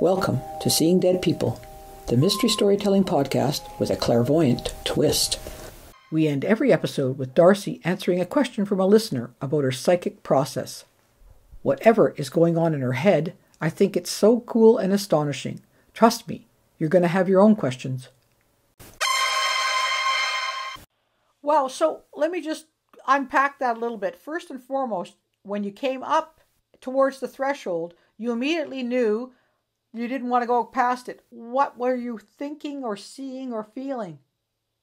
Welcome to Seeing Dead People, the mystery storytelling podcast with a clairvoyant twist. We end every episode with D'Arcy answering a question from a listener about her psychic process. Whatever is going on in her head, I think it's so cool and astonishing. Trust me, you're going to have your own questions. Well, so let me just unpack that a little bit. First and foremost, when you came up towards the threshold, you immediately knew you didn't want to go past it. What were you thinking or seeing or feeling?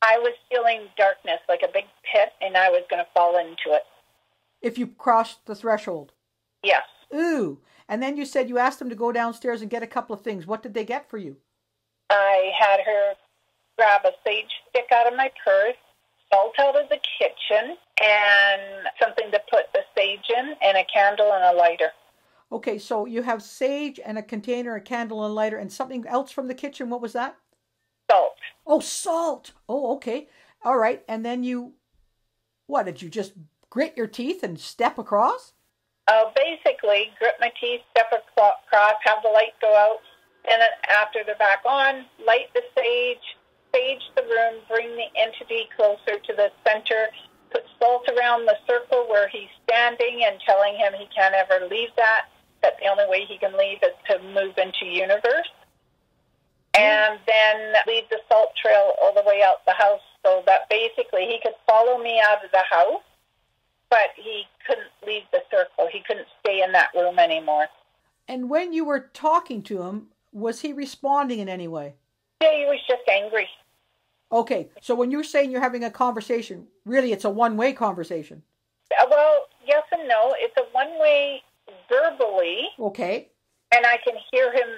I was feeling darkness, like a big pit, and I was going to fall into it. If you crossed the threshold? Yes. Ooh. And then you said you asked them to go downstairs and get a couple of things. What did they get for you? I had her grab a sage stick out of my purse, salt out of the kitchen, and something to put the sage in, and a candle and a lighter. Okay, so you have sage and a container, a candle and lighter, and something else from the kitchen. What was that? Salt. Oh, salt. Oh, okay. All right. And then you, what, did you just grit your teeth and step across? Uh, basically, grit my teeth, step across, have the light go out, and then after they're back on, light the sage, sage the room, bring the entity closer to the center, put salt around the circle where he's standing and telling him he can't ever leave that, that the only way he can leave is to move into universe. And then leave the salt trail all the way out the house so that basically he could follow me out of the house, but he couldn't leave the circle. He couldn't stay in that room anymore. And when you were talking to him, was he responding in any way? Yeah, he was just angry. Okay, so when you're saying you're having a conversation, really it's a one way conversation. Uh, well, yes and no. It's a one way verbally. Okay. And I can hear him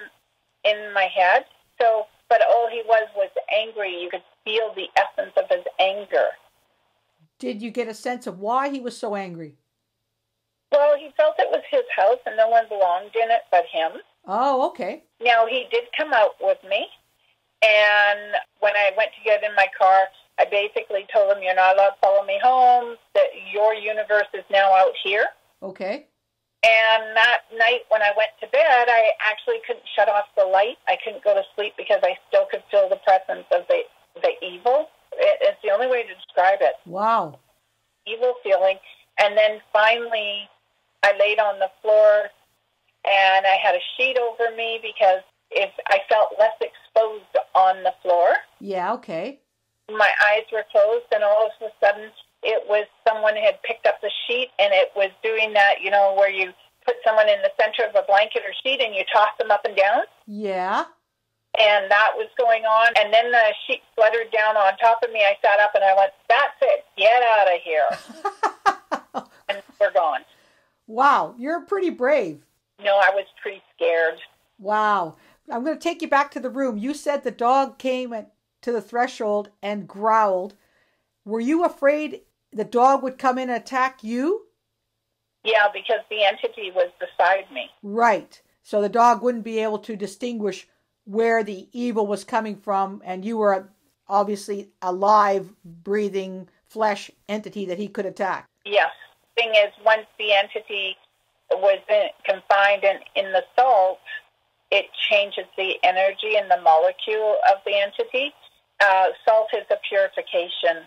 in my head. So, but all he was was angry. You could feel the essence of his anger. Did you get a sense of why he was so angry? Well, he felt it was his house and no one belonged in it but him. Oh, okay. Now, he did come out with me. And when I went to get in my car, I basically told him, You're not allowed to follow me home, that your universe is now out here. Okay. And that night when I went to bed, I actually couldn't shut off the light. I couldn't go to sleep because I still could feel the presence of the, the evil. It, it's the only way to describe it. Wow. Evil feeling. And then finally, I laid on the floor and I had a sheet over me because if I felt less exposed on the floor. Yeah, okay. My eyes were closed, and all of a sudden, it was someone had picked up the sheet, and it was doing that, you know, where you put someone in the center of a blanket or sheet and you toss them up and down. Yeah. And that was going on, and then the sheet fluttered down on top of me. I sat up and I went, "That's it, get out of here!" and we're gone. Wow, you're pretty brave. No, I was pretty scared. Wow. I'm going to take you back to the room. You said the dog came to the threshold and growled. Were you afraid the dog would come in and attack you? Yeah, because the entity was beside me. Right. So the dog wouldn't be able to distinguish where the evil was coming from, and you were obviously a live, breathing flesh entity that he could attack. Yes. Thing is, once the entity was in, confined in, in the salt, it changes the energy and the molecule of the entity. Uh, salt is a purification.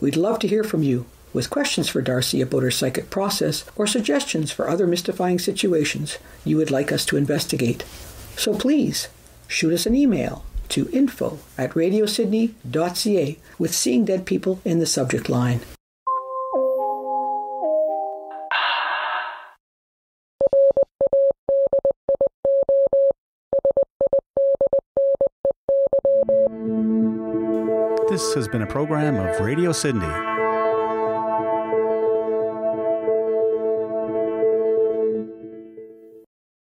We'd love to hear from you with questions for D'Arcy about her psychic process or suggestions for other mystifying situations you would like us to investigate. So please shoot us an email to info at radiosidney.ca with Seeing Dead People in the subject line. This has been a program of Radio Sidney.